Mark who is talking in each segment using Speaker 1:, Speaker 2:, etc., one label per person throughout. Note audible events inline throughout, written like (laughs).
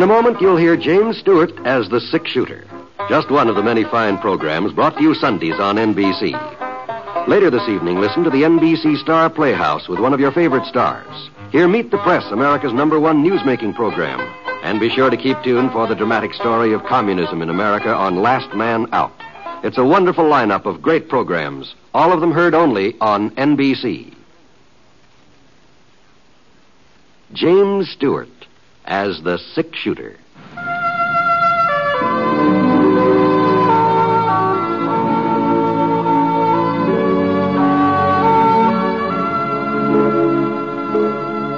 Speaker 1: In a moment, you'll hear James Stewart as the six shooter. Just one of the many fine programs brought to you Sundays on NBC. Later this evening, listen to the NBC Star Playhouse with one of your favorite stars. Hear Meet the Press, America's number one newsmaking program. And be sure to keep tuned for the dramatic story of communism in America on Last Man Out. It's a wonderful lineup of great programs, all of them heard only on NBC. James Stewart as the six shooter.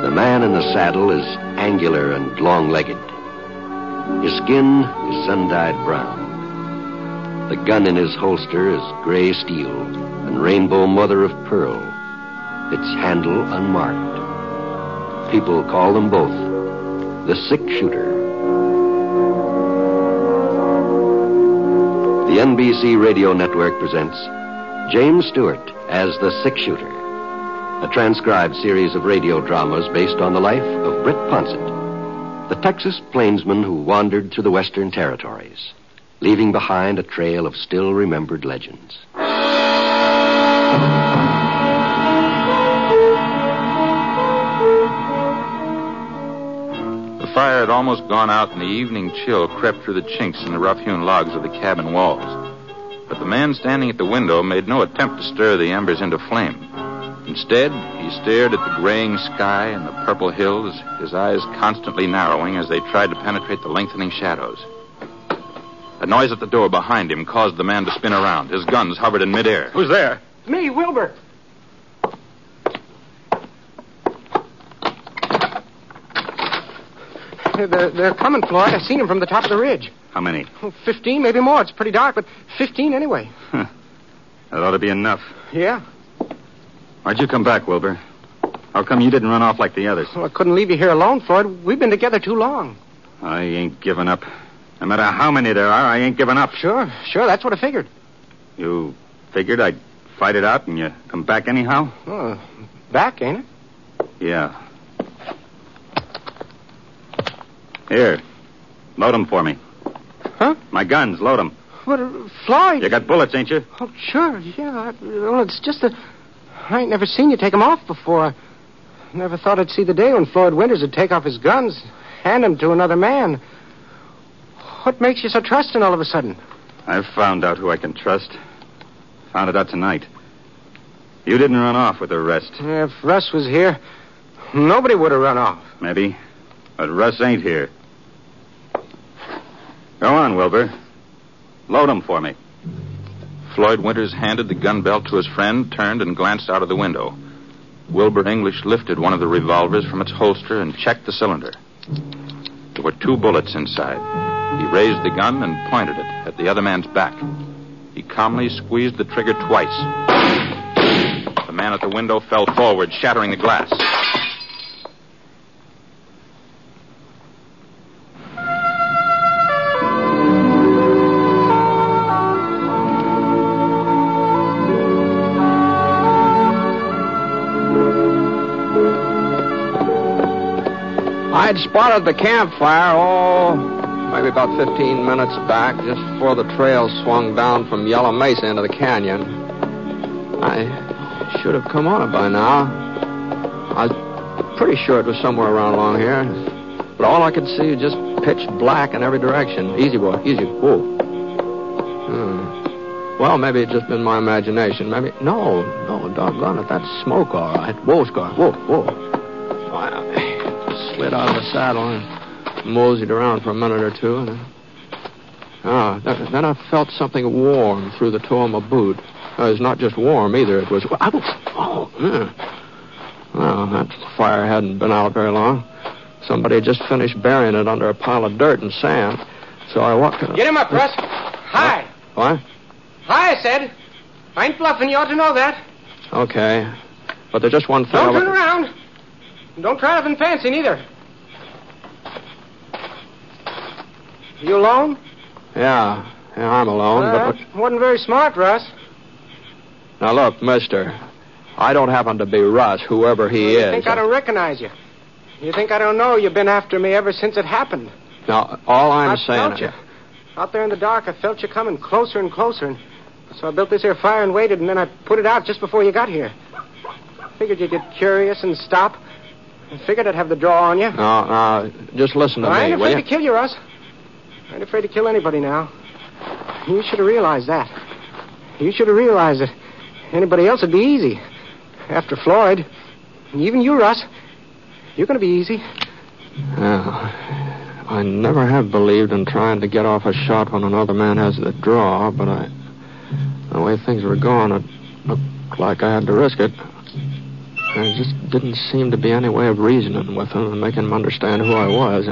Speaker 1: The man in the saddle is angular and long legged. His skin is sun dyed brown. The gun in his holster is gray steel and rainbow mother of pearl, its handle unmarked. People call them both the six shooter. The NBC Radio Network presents James Stewart as the six shooter, a transcribed series of radio dramas based on the life of Britt Ponset, the Texas plainsman who wandered through the Western Territories, leaving behind a trail of still remembered legends.
Speaker 2: The fire had almost gone out, and the evening chill crept through the chinks in the rough hewn logs of the cabin walls. But the man standing at the window made no attempt to stir the embers into flame. Instead, he stared at the graying sky and the purple hills, his eyes constantly narrowing as they tried to penetrate the lengthening shadows. A noise at the door behind him caused the man to spin around. His guns hovered in midair.
Speaker 3: Who's there?
Speaker 4: It's Me, Wilbur. They're, they're coming, Floyd. I've seen them from the top of the ridge.
Speaker 3: How many?
Speaker 4: Oh, Fifteen, maybe more. It's pretty dark, but fifteen anyway.
Speaker 3: That ought to be enough.
Speaker 4: Yeah.
Speaker 3: Why'd you come back, Wilbur? How come you didn't run off like the others?
Speaker 4: Well, I couldn't leave you here alone, Floyd. We've been together too long.
Speaker 3: I ain't giving up. No matter how many there are, I ain't giving up.
Speaker 4: Sure, sure. That's what I figured.
Speaker 3: You figured I'd fight it out and you come back anyhow?
Speaker 4: Oh, back, ain't it?
Speaker 3: Yeah. Here. Load 'em for me.
Speaker 4: Huh?
Speaker 3: My guns, load 'em.
Speaker 4: What, Floyd?
Speaker 3: You got bullets, ain't you?
Speaker 4: Oh, sure, yeah. I- Well, it's just that I ain't never seen you take 'em off before. I never thought I'd see the day when Floyd Winters would take off his guns, hand 'em to another man. What makes you so trusting all of a sudden?
Speaker 3: I've found out who I can trust. Found it out tonight. You didn't run off with the rest.
Speaker 4: If Russ was here, nobody would have run off.
Speaker 3: Maybe. But Russ ain't here. Go on, Wilbur. Load 'em for me.
Speaker 2: Floyd Winters handed the gun belt to his friend, turned, and glanced out of the window. Wilbur English lifted one of the revolvers from its holster and checked the cylinder. There were two bullets inside. He raised the gun and pointed it at the other man's back. He calmly squeezed the trigger twice. The man at the window fell forward, shattering the glass.
Speaker 5: I'd spotted the campfire, oh, maybe about 15 minutes back, just before the trail swung down from Yellow Mesa into the canyon. I should have come on it by now. I was pretty sure it was somewhere around along here. But all I could see was just pitch black in every direction. Easy, boy, easy. Whoa. Hmm. Well, maybe it's just been my imagination. Maybe. No, no, doggone it. That's smoke, all right. Whoa, Scar. Whoa, whoa. I slid out of the saddle and moseyed around for a minute or two. And then, ah, then I felt something warm through the toe of my boot. Uh, it was not just warm either. It was. I was oh, yeah. Well, that fire hadn't been out very long. Somebody had just finished burying it under a pile of dirt and sand. So I walked.
Speaker 4: Get him up, Russ. Hi.
Speaker 5: What?
Speaker 4: Hi, I said. I ain't bluffing. You ought to know that.
Speaker 5: Okay. But there's just one thing.
Speaker 4: Don't
Speaker 5: I
Speaker 4: turn around. Don't try nothing fancy, neither. You alone?
Speaker 5: Yeah. Yeah, I'm alone.
Speaker 4: Uh,
Speaker 5: but
Speaker 4: wasn't very smart, Russ.
Speaker 5: now look, Mister, I don't happen to be Russ, whoever he
Speaker 4: you
Speaker 5: is.
Speaker 4: You think I don't recognize you? You think I don't know you've been after me ever since it happened?
Speaker 5: Now, all I'm
Speaker 4: I
Speaker 5: saying
Speaker 4: felt you. Out there in the dark, I felt you coming closer and closer. And so I built this here fire and waited, and then I put it out just before you got here. Figured you'd get curious and stop. I figured I'd have the draw on you.
Speaker 5: Now, now, just listen to
Speaker 4: I
Speaker 5: me,
Speaker 4: ain't
Speaker 5: will
Speaker 4: afraid
Speaker 5: you?
Speaker 4: to kill you, Russ. I ain't afraid to kill anybody now. You should have realized that. You should have realized that anybody else would be easy. After Floyd, even you, Russ, you're going to be easy.
Speaker 5: Yeah. I never have believed in trying to get off a shot when another man has the draw, but I. The way things were going, it looked like I had to risk it. There just didn't seem to be any way of reasoning with him and making him understand who I was.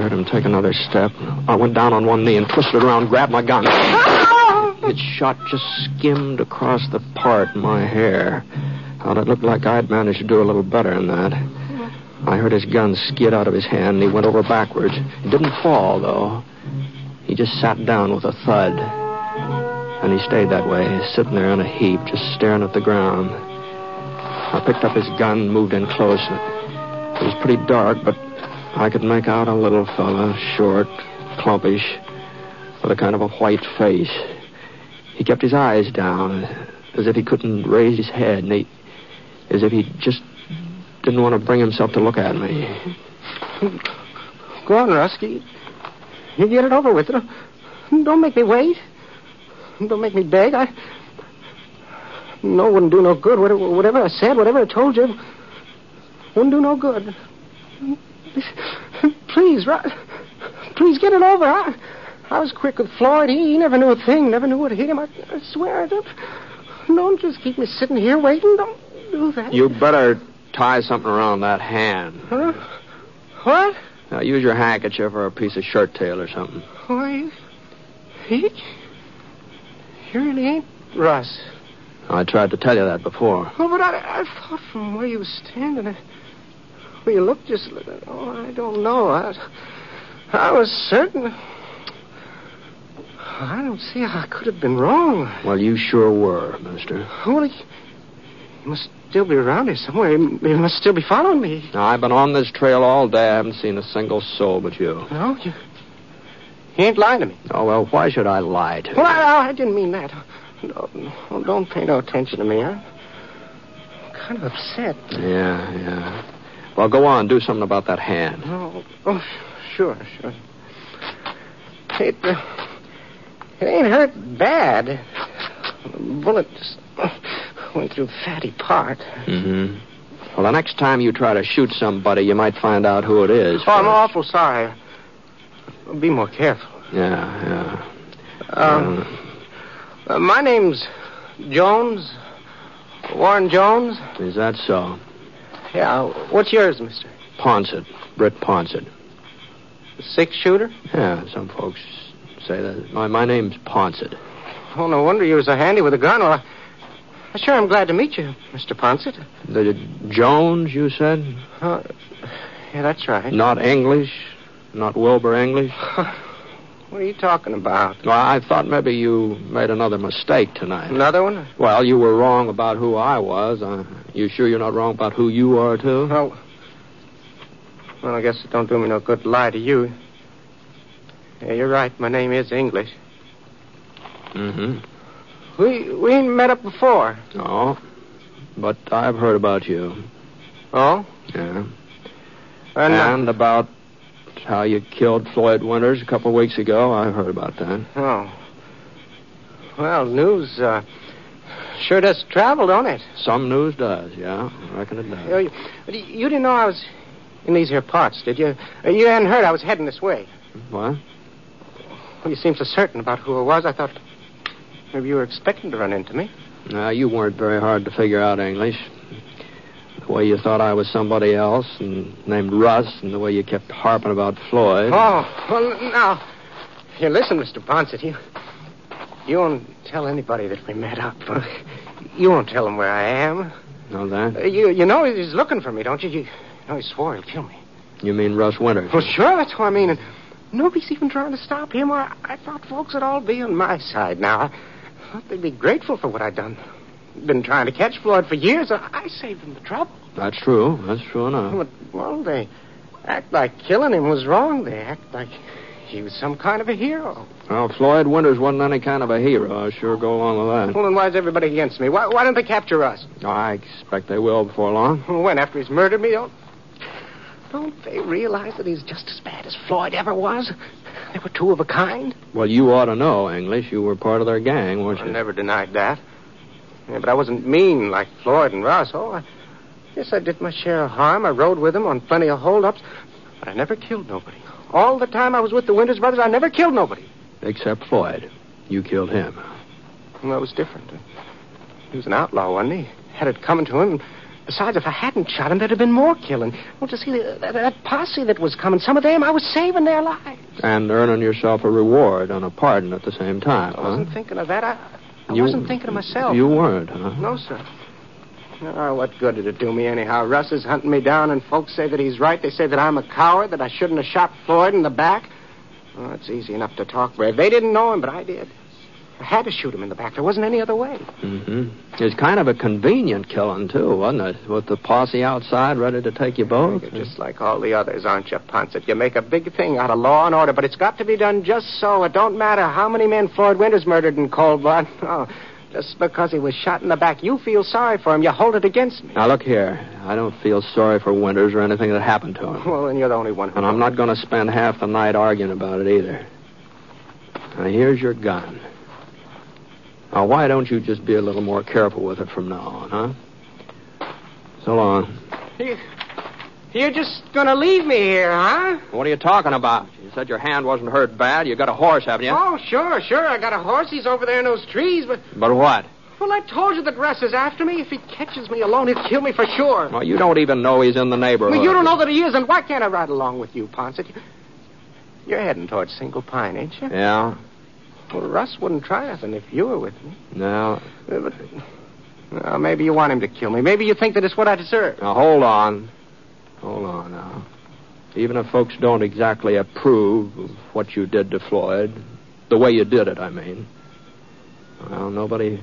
Speaker 5: Heard him take another step. I went down on one knee and twisted around, grabbed my gun. (laughs) Its shot just skimmed across the part in my hair. Thought it looked like I'd managed to do a little better than that. I heard his gun skid out of his hand, and he went over backwards. He didn't fall, though. He just sat down with a thud. And he stayed that way, sitting there in a heap, just staring at the ground. I picked up his gun and moved in close. It was pretty dark, but I could make out a little fella, short, clumpish, with a kind of a white face. He kept his eyes down, as if he couldn't raise his head, and he, as if he just didn't want to bring himself to look at me.
Speaker 4: Go on, Russ. You, get it over with. Don't, make me wait. Don't make me beg. I. No, wouldn't do no good. Whatever I said, whatever I told you, wouldn't do no good. Please, Russ. Please get it over. I, I was quick with Floyd. He, he never knew a thing. Never knew what hit him. I, I swear. I don't. Don't just keep me sitting here waiting. Don't do that.
Speaker 5: You better tie something around that hand.
Speaker 4: Huh? What?
Speaker 5: Now, use your handkerchief or a piece of shirt tail or something.
Speaker 4: Why, he? You really ain't Russ.
Speaker 5: I tried to tell you that before.
Speaker 4: Oh, but I, I thought from where you were standing, I, you looked just. A little. Oh, I don't know. I, I was certain. I don't see how I could have been wrong.
Speaker 5: Well, you sure were, mister.
Speaker 4: Well, he, he must still be around here somewhere. He, must still be following me.
Speaker 5: Now, I've been on this trail all day. I haven't seen a single soul but you.
Speaker 4: No, you. He ain't lying to me.
Speaker 5: Oh, well, why should I lie to you?
Speaker 4: Well, I, I didn't mean that. No, don't pay no attention to me. I'm kind of upset.
Speaker 5: Yeah, yeah. Well, go on. Do something about that hand.
Speaker 4: Oh, oh sure, sure. It, uh, it ain't hurt bad. The bullet just went through fatty part.
Speaker 5: Mm-hmm. Well, the next time you try to shoot somebody, you might find out who it is.
Speaker 4: Oh, I'm awful sorry. Be more careful.
Speaker 5: Yeah, yeah.
Speaker 4: Um, uh, my name's Jones. Warren Jones.
Speaker 5: Is that so?
Speaker 4: Yeah. What's yours, mister?
Speaker 5: Ponset. Britt Ponset.
Speaker 4: The six shooter?
Speaker 5: Yeah, some folks say that. My, my name's Ponset.
Speaker 4: Oh, no wonder you was so handy with a gun. Well, I, I sure am glad to meet you, Mr. Ponset.
Speaker 5: The Jones, you said?
Speaker 4: Uh, yeah, that's right.
Speaker 5: Not English? Not Wilbur English? (laughs)
Speaker 4: What are you talking about?
Speaker 5: Well, I thought maybe you made another mistake tonight.
Speaker 4: Another one?
Speaker 5: Well, you were wrong about who I was. Uh, you sure you're not wrong about who you are, too?
Speaker 4: Oh. Well, I guess it don't do me no good to lie to you. Yeah, you're right. My name is English.
Speaker 5: Mm-hmm.
Speaker 4: We we ain't met up before.
Speaker 5: Oh. But I've heard about you.
Speaker 4: Oh?
Speaker 5: Yeah.
Speaker 4: And, uh,
Speaker 5: And about how you killed Floyd Winters a couple of weeks ago. I heard about that.
Speaker 4: oh. Well, news uh, sure does travel, don't it?
Speaker 5: Some news does, yeah. I reckon it does.
Speaker 4: You, you, you didn't know I was in these here parts, did you? Uh, You hadn't heard I was heading this way.
Speaker 5: What?
Speaker 4: Well, you seemed so certain about who I was. I thought maybe you were expecting to run into me.
Speaker 5: Now, you weren't very hard to figure out English. The way you thought I was somebody else and named Russ, and the way you kept harping about Floyd.
Speaker 4: Oh, well, now, here, listen, Mr. Ponset. You, you won't tell anybody that we met up. You won't tell them where I am.
Speaker 5: Know that?
Speaker 4: Uh, you, you know he's looking for me, don't you? You know he swore he'll kill me.
Speaker 5: You mean Russ Winters?
Speaker 4: Well, sure, that's what I mean. And nobody's even trying to stop him. I, I thought folks would all be on my side now. I thought they'd be grateful for what I'd done. Been trying to catch Floyd for years. I, I saved him the trouble.
Speaker 5: That's true. That's true enough.
Speaker 4: But, well, they act like killing him was wrong. They act like he was some kind of a hero.
Speaker 5: Well, Floyd Winters wasn't any kind of a hero. I sure go along with that.
Speaker 4: Well, then why is everybody against me? Why, why don't they capture us?
Speaker 5: Oh, I expect they will before long.
Speaker 4: When? After he's murdered me? Don't, don't they realize that he's just as bad as Floyd ever was? They were two of a kind.
Speaker 5: Well, you ought to know, English. You were part of their gang, weren't
Speaker 4: I
Speaker 5: you?
Speaker 4: never denied that. Yeah, but I wasn't mean like Floyd and Russ. Oh, I guess I did my share of harm. I rode with them on plenty of holdups, but I never killed nobody. All the time I was with the Winters brothers, I never killed nobody.
Speaker 5: Except Floyd. You killed him.
Speaker 4: Well, that was different. He was an outlaw, wasn't he? Had it coming to him. Besides, if I hadn't shot him, there'd have been more killing. Well, to see that, that, that posse that was coming, some of them, I was saving their lives.
Speaker 5: And earning yourself a reward and a pardon at the same time,
Speaker 4: I wasn't
Speaker 5: huh?
Speaker 4: thinking of that. I, I
Speaker 5: You-
Speaker 4: wasn't thinking of myself.
Speaker 5: You weren't, huh?
Speaker 4: No, sir. Oh, what good did it do me anyhow? Russ is hunting me down, and folks say that he's right. They say that I'm a coward, that I shouldn't have shot Floyd in the back. Oh, it's easy enough to talk brave. They didn't know him, but I did. I had to shoot him in the back. There wasn't any other way.
Speaker 5: Mm-hmm. It's kind of a convenient killing, too, wasn't it? With the posse outside ready to take you both.
Speaker 4: You're just like all the others, aren't you, Ponset? You make a big thing out of law and order, but it's got to be done just so. It don't matter how many men Floyd Winters murdered in cold blood. (laughs) Oh, just because he was shot in the back, you feel sorry for him. You hold it against me.
Speaker 5: Now, look here. I don't feel sorry for Winters or anything that happened to him.
Speaker 4: Well, then you're the only one who.
Speaker 5: And I'm not going to spend half the night arguing about it either. Now, here's your gun. Now, why don't you just be a little more careful with it from now on, huh? So long.
Speaker 4: You, you're just gonna leave me here, huh?
Speaker 5: What are you talking about? You said your hand wasn't hurt bad. You got a horse, haven't you?
Speaker 4: Oh, sure, sure. I got a horse. He's over there in those trees, but.
Speaker 5: But what?
Speaker 4: Well, I told you that Russ is after me. If he catches me alone, he'll kill me for sure.
Speaker 5: Well, you don't even know he's in the neighborhood.
Speaker 4: Well, you don't know that he is, and why can't I ride along with you, Ponset? You- You're heading towards Single Pine, ain't you?
Speaker 5: Yeah?
Speaker 4: Well, Russ wouldn't try nothing if you were with me.
Speaker 5: No.
Speaker 4: Uh, But, well, maybe you want him to kill me. Maybe you think that it's what I deserve.
Speaker 5: Now, hold on. Hold on now. Even if folks don't exactly approve of what you did to Floyd, the way you did it, I mean, well, nobody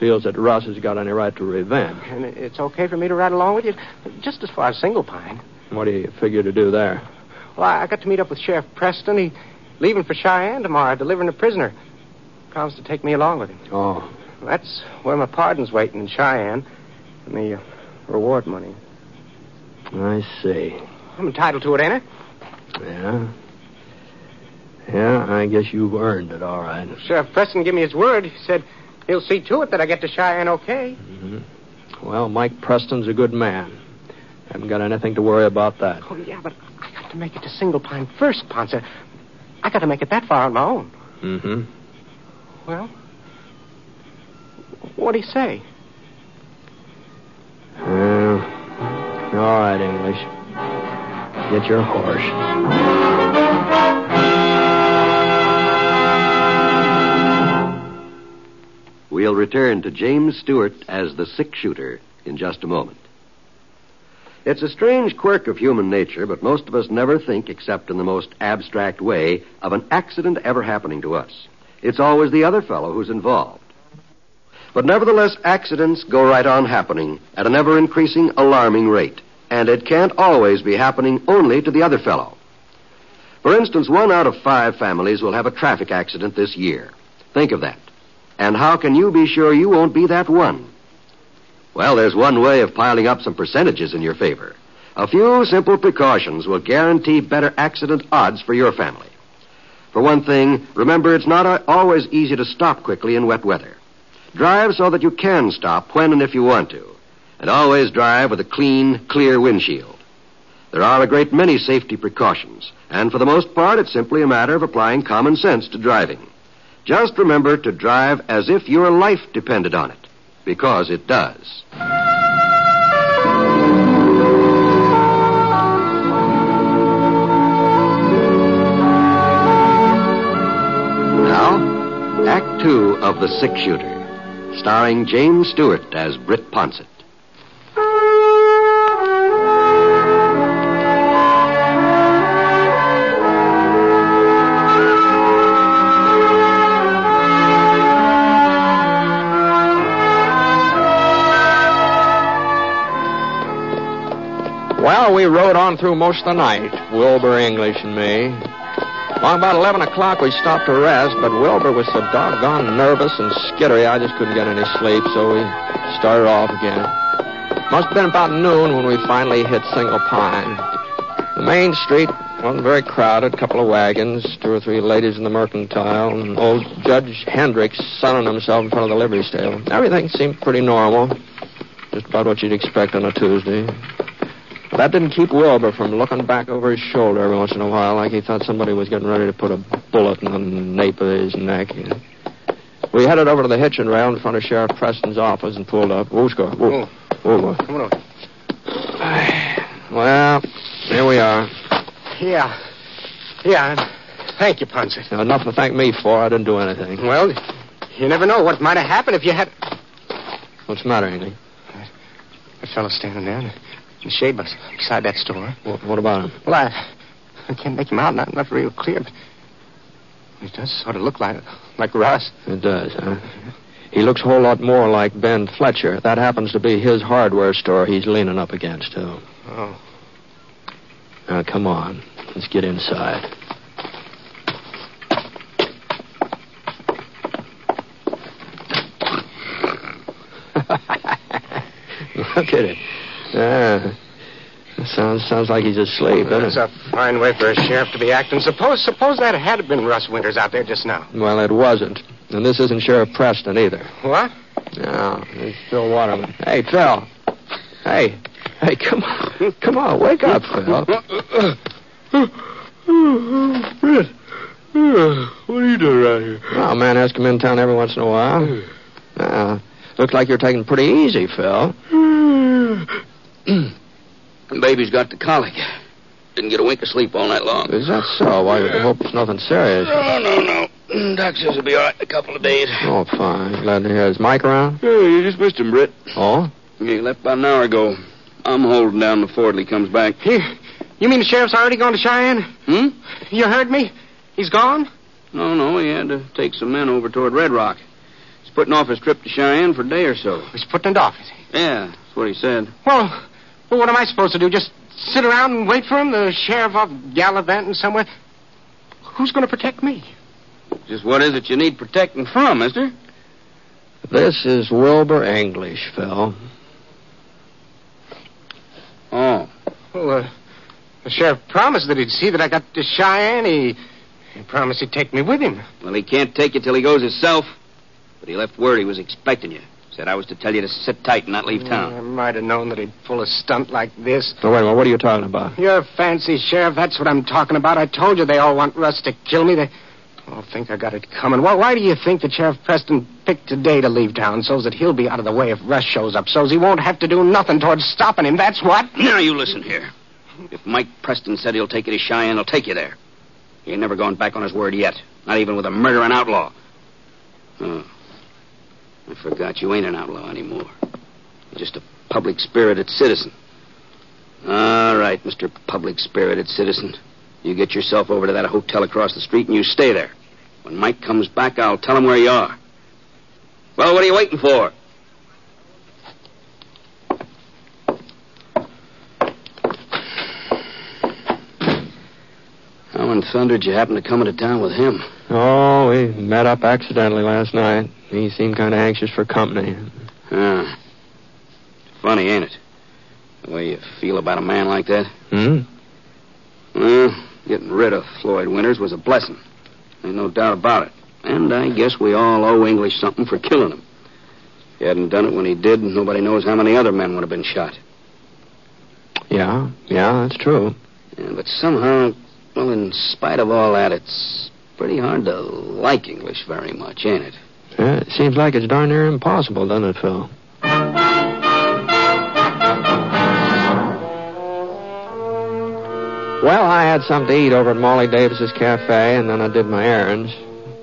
Speaker 5: feels that Russ has got any right to revenge.
Speaker 4: And it's okay for me to ride along with you, just as far as Single Pine.
Speaker 5: What do you figure to do there?
Speaker 4: Well, I I got to meet up with Sheriff Preston. He leaving for Cheyenne tomorrow, delivering a prisoner. Promised to take me along with him.
Speaker 5: Oh,
Speaker 4: That's where my pardon's waiting in Cheyenne, and the uh, reward money.
Speaker 5: I see.
Speaker 4: I'm entitled to it, ain't I?
Speaker 5: Yeah. Yeah, I guess you've earned it, all right.
Speaker 4: Sheriff Preston gave me his word. He said he'll see to it that I get to Cheyenne okay.
Speaker 5: Well, Mike Preston's a good man. Haven't got anything to worry about that.
Speaker 4: Oh, yeah, but I got to make it to Single Pine first, Ponce. I got to make it that far on my own.
Speaker 5: Mm-hmm.
Speaker 4: Well, what'd he say?
Speaker 5: Uh, all right, English. Get your horse.
Speaker 1: We'll return to James Stewart as the six shooter in just a moment. It's a strange quirk of human nature, but most of us never think, except in the most abstract way, of an accident ever happening to us. It's always the other fellow who's involved. But nevertheless, accidents go right on happening at an ever increasing, alarming rate. And it can't always be happening only to the other fellow. For instance, one out of five families will have a traffic accident this year. Think of that. And how can you be sure you won't be that one? Well, there's one way of piling up some percentages in your favor. A few simple precautions will guarantee better accident odds for your family. For one thing, remember it's not always easy to stop quickly in wet weather. Drive so that you can stop when and if you want to. And always drive with a clean, clear windshield. There are a great many safety precautions, and for the most part, it's simply a matter of applying common sense to driving. Just remember to drive as if your life depended on it, because it does. Now, Act Two of The Six Shooter, starring James Stewart as Britt Ponset.
Speaker 5: Well, we rode on through most of the night, Wilbur English and me. About 11 o'clock, we stopped to rest, but Wilbur was so doggone nervous and skittery, I just couldn't get any sleep, so we started off again. Must have been about noon when we finally hit Single Pine. The main street wasn't very crowded, a couple of wagons, two or three ladies in the mercantile, and old Judge Hendricks sunning himself in front of the livery stable. Everything seemed pretty normal, just about what you'd expect on a Tuesday. That didn't keep Wilbur from looking back over his shoulder every once in a while like he thought somebody was getting ready to put a bullet in the nape of his neck. We headed over to the hitching rail in front of Sheriff Preston's office and pulled up. Who's going? Whoa. Oh. Whoa.
Speaker 4: Come on over.
Speaker 5: Well, here we are.
Speaker 4: Yeah. Yeah. Thank you, Ponce.
Speaker 5: Now, enough to thank me for. I didn't do anything.
Speaker 4: Well, you never know what might have happened if you had.
Speaker 5: What's the matter, Andy?
Speaker 4: That fellow standing there in the shade beside that store.
Speaker 5: What, what about him?
Speaker 4: Well, I, I can't make him out. Not, not real clear. But he does sort of look like like Russ.
Speaker 5: It does, huh? He looks a whole lot more like Ben Fletcher. That happens to be his hardware store he's leaning up against, too.
Speaker 4: Oh.
Speaker 5: Now, come on. Let's get inside. (laughs) Look at it. Ah, sounds sounds like he's asleep, doesn't
Speaker 4: That's
Speaker 5: it?
Speaker 4: a fine way for a sheriff to be acting. Suppose suppose that had been Russ Winters out there just now.
Speaker 5: Well, it wasn't. And this isn't Sheriff Preston either.
Speaker 4: What?
Speaker 5: No, it's Phil Waterman. Hey, Phil. Hey. Hey, come on. Come on, wake up, Phil. (laughs)
Speaker 6: What are you doing around here?
Speaker 5: Well, a man has to come in town every once in a while. (sighs) Uh, looks like you're taking it pretty easy, Phil. (sighs) (laughs)
Speaker 6: The (clears throat) baby's got the colic. Didn't get a wink of sleep all night long.
Speaker 5: Is that so? Why, I hope it's nothing serious.
Speaker 6: No, no, no. Doc says he'll be all right in a couple of days.
Speaker 5: Oh, fine. Glad to hear. Is Mike around?
Speaker 6: Yeah, you just missed him, Britt.
Speaker 5: Oh?
Speaker 6: He left about an hour ago. I'm holding down the fort till he comes back.
Speaker 4: He, you mean the sheriff's already gone to Cheyenne?
Speaker 6: Hmm?
Speaker 4: You heard me? He's gone?
Speaker 6: No, no, he had to take some men over toward Red Rock. He's putting off his trip to Cheyenne for a day or so.
Speaker 4: He's putting it off, is he?
Speaker 6: Yeah, that's what he said.
Speaker 4: Well, well, what am I supposed to do? Just sit around and wait for him? The sheriff off gallivanting somewhere? Who's going to protect me?
Speaker 6: Just what is it you need protecting from, mister?
Speaker 5: This is Wilbur English, Phil.
Speaker 6: Oh.
Speaker 4: Well, uh, the sheriff promised that he'd see that I got to Cheyenne. He, he promised he'd take me with him.
Speaker 6: Well, he can't take you till he goes himself. But he left word he was expecting you. Said I was to tell you to sit tight and not leave town.
Speaker 4: Hmm, I might have known that he'd pull a stunt like this.
Speaker 5: Oh, wait a minute. What are you talking about?
Speaker 4: You're a fancy sheriff. That's what I'm talking about. I told you they all want Russ to kill me. They all think I got it coming. Well, why do you think that Sheriff Preston picked today to leave town so that he'll be out of the way if Russ shows up, so he won't have to do nothing towards stopping him? That's what.
Speaker 6: Now, you listen here. If Mike Preston said he'll take you to Cheyenne, he'll take you there. He ain't never gone back on his word yet. Not even with a murdering outlaw. Oh. I forgot you ain't an outlaw anymore. You're just a public spirited citizen. All right, Mr. Public Spirited Citizen. You get yourself over to that hotel across the street and you stay there. When Mike comes back, I'll tell him where you are. Well, what are you waiting for? How in thunder did you happen to come into town with him?
Speaker 5: Oh, we met up accidentally last night. He seemed kind of anxious for company.
Speaker 6: Ah. Funny, ain't it? The way you feel about a man like that.
Speaker 5: Hmm?
Speaker 6: Well, getting rid of Floyd Winters was a blessing. Ain't no doubt about it. And I guess we all owe English something for killing him. If he hadn't done it when he did, nobody knows how many other men would have been shot.
Speaker 5: Yeah, yeah, that's true.
Speaker 6: Yeah, but somehow, well, in spite of all that, it's pretty hard to like English very much, ain't it?
Speaker 5: Yeah, it seems like it's darn near impossible, doesn't it, Phil? Well, I had something to eat over at Molly Davis's cafe, and then I did my errands.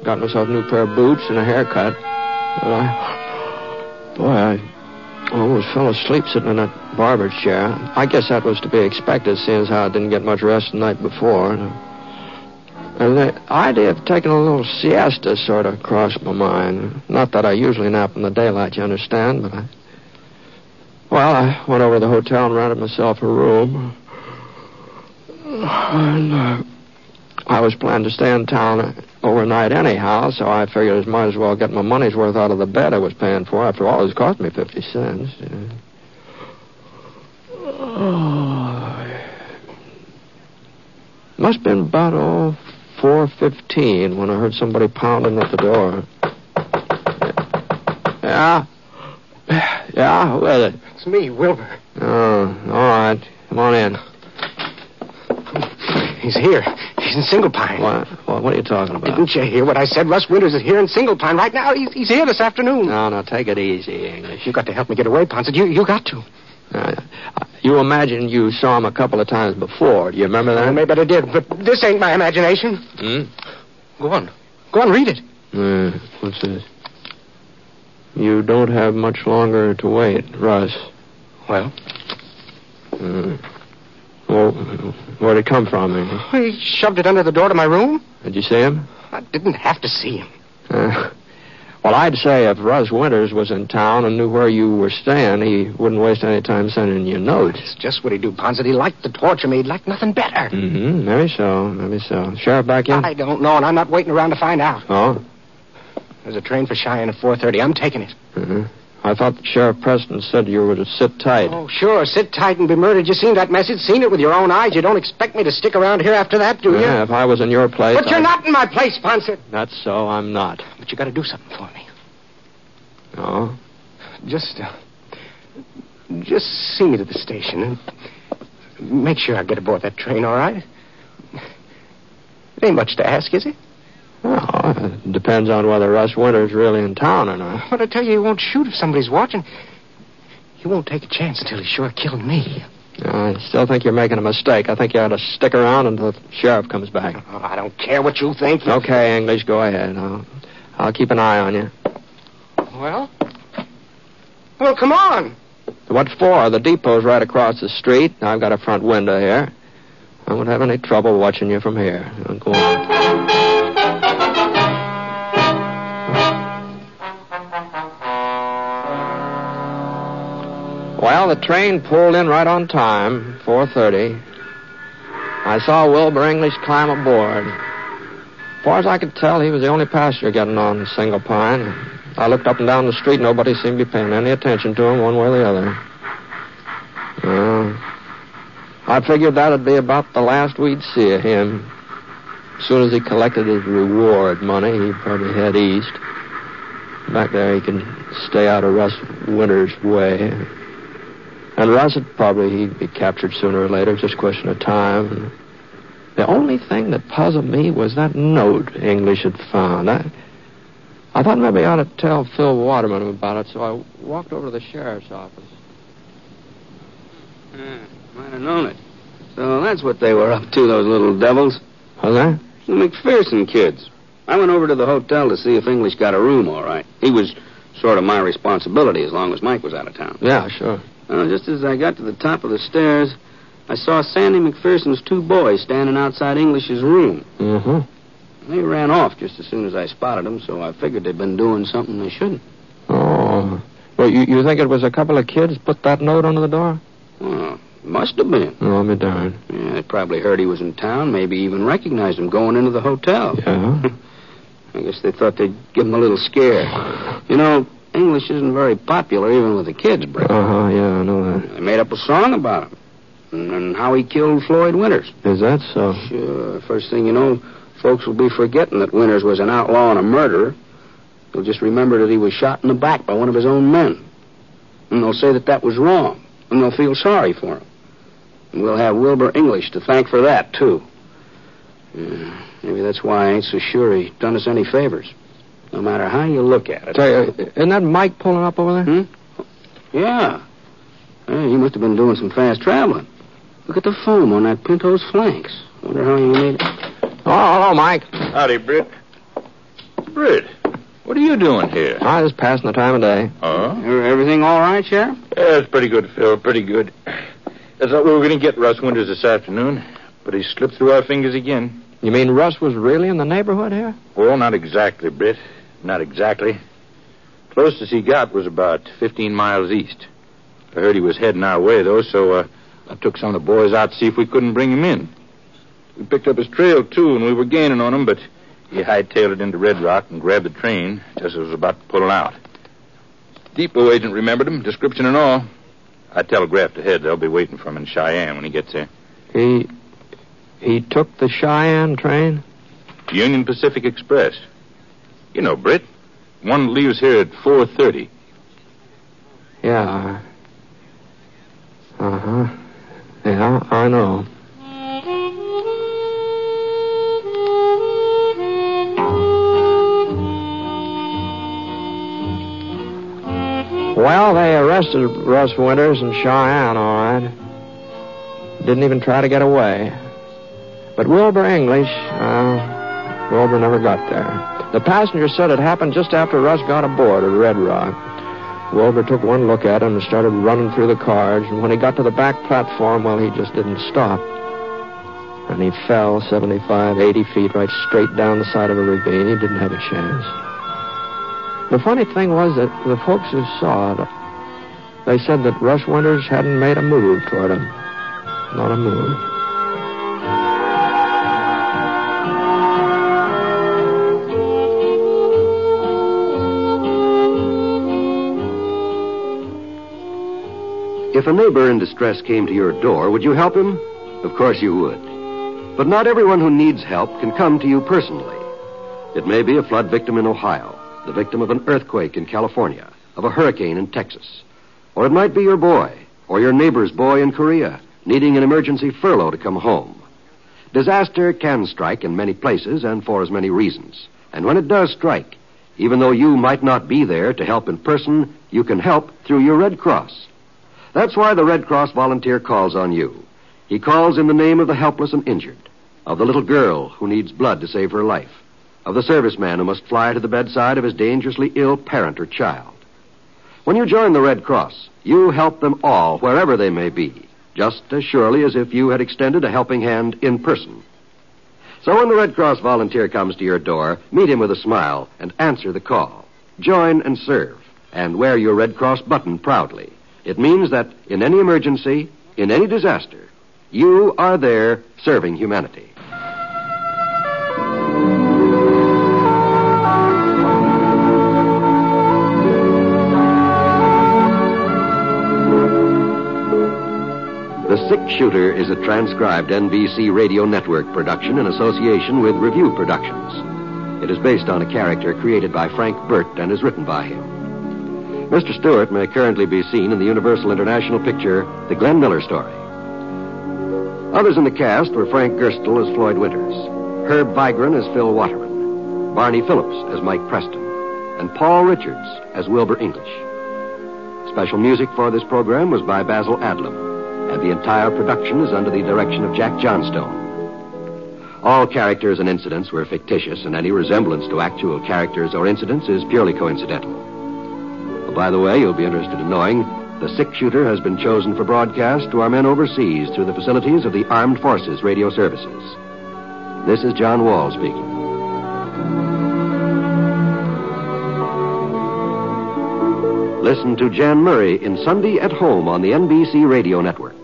Speaker 5: Got myself a new pair of boots and a haircut. But I, boy, I almost fell asleep sitting in that barber's chair. I guess that was to be expected, seeing as how I didn't get much rest the night before. And the idea of taking a little siesta sort of crossed my mind. Not that I usually nap in the daylight, you understand, but I. Well, I went over to the hotel and rented myself a room. And, uh, I was planning to stay in town overnight anyhow, so I figured I might as well get my money's worth out of the bed I was paying for. After all, it's cost me 50 cents. Yeah. (sighs) Oh. Must have been about, oh, 4.15 when I heard somebody pounding at the door. Yeah? Yeah, who is it?
Speaker 4: It's me, Wilbur.
Speaker 5: Oh, all right. Come on in.
Speaker 4: He's here. He's in Single Pine.
Speaker 5: What, what, what are you talking about?
Speaker 4: Didn't you hear what I said? Russ Winters is here in Single Pine right now. He's, he's here this afternoon.
Speaker 5: No, no, take it easy, English.
Speaker 4: You got to help me get away, Ponset. You you got to.
Speaker 5: Uh, you imagine you saw him a couple of times before. Do you remember that?
Speaker 4: Well, maybe I did, but this ain't my imagination.
Speaker 5: Hmm?
Speaker 4: Go on. Go on, read it.
Speaker 5: Uh, what's this? You don't have much longer to wait, Russ.
Speaker 4: Well,
Speaker 5: Uh, well, where'd it come from, English?
Speaker 4: he shoved it under the door to my room.
Speaker 5: Did you see him?
Speaker 4: I didn't have to see him.
Speaker 5: Uh, well, I'd say if Russ Winters was in town and knew where you were staying, he wouldn't waste any time sending you notes.
Speaker 4: It's just what he'd do, Ponset. He liked to torture me. He'd like nothing better.
Speaker 5: Mm-hmm. Maybe so. Maybe so. Sheriff back in?
Speaker 4: I don't know, and I'm not waiting around to find out.
Speaker 5: Oh.
Speaker 4: There's a train for Cheyenne at 4.30. I'm taking it.
Speaker 5: Uh-huh. I thought Sheriff Preston said you were to sit tight.
Speaker 4: Oh, sure. Sit tight and be murdered. You seen that message? Seen it with your own eyes. You don't expect me to stick around here after that, do you?
Speaker 5: Yeah, if I was in your place.
Speaker 4: But you're not in my place, Ponset.
Speaker 5: That's so. I'm not.
Speaker 4: You got to do something for me.
Speaker 5: Oh.
Speaker 4: Just, uh, just see me to the station and make sure I get aboard that train, all right? It ain't much to ask, is it?
Speaker 5: Well, it depends on whether Russ Winter's really in town or not.
Speaker 4: But I tell you, he won't shoot if somebody's watching. He won't take a chance until he's sure killed me.
Speaker 5: I still think you're making a mistake. I think you ought to stick around until the sheriff comes back.
Speaker 4: Oh, I don't care what you think.
Speaker 5: Okay, English, go ahead. I'll, I'll keep an eye on you.
Speaker 4: Well? Well, come on.
Speaker 5: What for? The depot's right across the street. I've got a front window here. I won't have any trouble watching you from here. Now, Go on. Well, the train pulled in right on time, 4.30. I saw Wilbur English climb aboard. Far as I could tell, he was the only passenger getting on Single Pine. I looked up and down the street. Nobody seemed to be paying any attention to him one way or the other. Well, I figured that'd be about the last we'd see of him. As soon as he collected his reward money, he'd probably head east. Back there, he can stay out of Russ Winter's way. And Russ probably he'd be captured sooner or later, just a question of time. The only thing that puzzled me was that note English had found. I, I thought maybe I ought to tell Phil Waterman about it, so I walked over to the sheriff's office.
Speaker 6: Yeah, might have known it. So that's what they were up to, those little devils.
Speaker 5: Was that?
Speaker 6: The McPherson kids. I went over to the hotel to see if English got a room all right. He was sort of my responsibility as long as Mike was out of town.
Speaker 5: Yeah, sure.
Speaker 6: Well, just as I got to the top of the stairs, I saw Sandy McPherson's two boys standing outside English's room.
Speaker 5: Mm-hmm.
Speaker 6: They ran off just as soon as I spotted them, so I figured they'd been doing something they shouldn't.
Speaker 5: Oh. Well, you, you think it was a couple of kids put that note under the door?
Speaker 6: Well, must have been.
Speaker 5: Oh, I'll be darned.
Speaker 6: Yeah, they probably heard he was in town, maybe even recognized him going into the hotel.
Speaker 5: Yeah? (laughs)
Speaker 6: I guess they thought they'd give him a little scare. You know, English isn't very popular even with the kids, Britt.
Speaker 5: Uh-huh, yeah, I know that.
Speaker 6: They made up a song about him. And, how he killed Floyd Winters.
Speaker 5: Is that so?
Speaker 6: Sure. First thing you know, folks will be forgetting that Winters was an outlaw and a murderer. They'll just remember that he was shot in the back by one of his own men. And they'll say that that was wrong. And they'll feel sorry for him. And we'll have Wilbur English to thank for that, too. Yeah, maybe that's why I ain't so sure he done us any favors. No matter how you look at it.
Speaker 5: Say, uh, isn't that Mike pulling up over there?
Speaker 6: Hmm? Yeah. Hey, he must have been doing some fast traveling. Look at the foam on that Pinto's flanks. Wonder how he made it.
Speaker 5: Oh, hello, Mike.
Speaker 2: Howdy, Britt. Britt, what are you doing here?
Speaker 5: I was passing the time of day.
Speaker 2: Oh?
Speaker 6: Everything all right, Sheriff?
Speaker 2: Yeah, it's pretty good, Phil. Pretty good. I thought we were going to get Russ Winters this afternoon, but he slipped through our fingers again.
Speaker 5: You mean Russ was really in the neighborhood here?
Speaker 2: Well, not exactly, Britt. Not exactly. Closest he got was about 15 miles east. I heard he was heading our way, though, so uh, I took some of the boys out to see if we couldn't bring him in. We picked up his trail, too, and we were gaining on him, but he hightailed it into Red Rock and grabbed the train just as it was about to pull out. Depot agent remembered him, description and all. I telegraphed ahead they'll be waiting for him in Cheyenne when he gets there.
Speaker 5: He. he took the Cheyenne train?
Speaker 2: Union Pacific Express. You know, Britt. One leaves here at 4.30.
Speaker 5: Yeah. Uh huh. Yeah, I know. Well, they arrested Russ Winters in Cheyenne, all right. Didn't even try to get away. But Wilbur English, uh, Wilbur never got there. The passenger said it happened just after Russ got aboard at Red Rock. Wilbur took one look at him and started running through the cars, and when he got to the back platform, well, he just didn't stop. And he fell 75, 80 feet right straight down the side of a ravine. He didn't have a chance. The funny thing was that the folks who saw it, they said that Russ Winters hadn't made a move toward him. Not a move.
Speaker 1: If a neighbor in distress came to your door, would you help him? Of course you would. But not everyone who needs help can come to you personally. It may be a flood victim in Ohio, the victim of an earthquake in California, of a hurricane in Texas. Or it might be your boy, or your neighbor's boy in Korea, needing an emergency furlough to come home. Disaster can strike in many places and for as many reasons. And when it does strike, even though you might not be there to help in person, you can help through your Red Cross. That's why the Red Cross volunteer calls on you. He calls in the name of the helpless and injured, of the little girl who needs blood to save her life, of the serviceman who must fly to the bedside of his dangerously ill parent or child. When you join the Red Cross, you help them all wherever they may be, just as surely as if you had extended a helping hand in person. So when the Red Cross volunteer comes to your door, meet him with a smile and answer the call. Join and serve, and wear your Red Cross button proudly. It means that in any emergency, in any disaster, you are there serving humanity. The Six Shooter is a transcribed NBC Radio Network production in association with Revue Productions. It is based on a character created by Frank Burt and is written by him. Mr. Stewart may currently be seen in the Universal International picture, The Glenn Miller Story. Others in the cast were Frank Gerstle as Floyd Winters, Herb Vigran as Phil Waterman, Barney Phillips as Mike Preston, and Paul Richards as Wilbur English. Special music for this program was by Basil Adlam, and the entire production is under the direction of Jack Johnstone. All characters and incidents were fictitious, and any resemblance to actual characters or incidents is purely coincidental. By the way, you'll be interested in knowing the six shooter has been chosen for broadcast to our men overseas through the facilities of the Armed Forces Radio Services. This is John Wall speaking. Listen to Jan Murray in Sunday at Home on the NBC Radio Network.